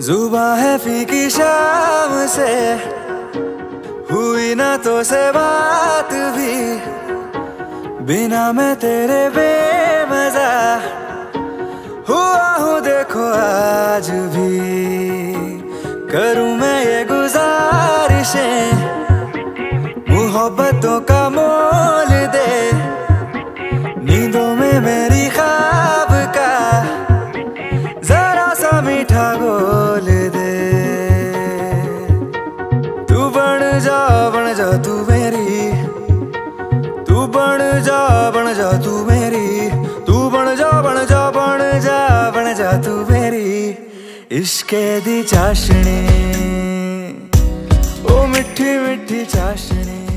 जुबा है फीकी शाम से। हुई ना तो से बात भी। बिना मैं तेरे बेमजा। हुआ हूँ देखो आज भी। करूँ मैं ये गुजारिशें। मोहब्बतों का मोल दे। नींदों में मेरी ख्वाब का। जरा सा मीठा गोल जा तू मेरी। तू बन जा बन जा तू मेरी। तू बन जा बन जा बन जा बन जा तू मेरी। इश्के दी चाशनी। ओ मिठी मिठी चाशनी।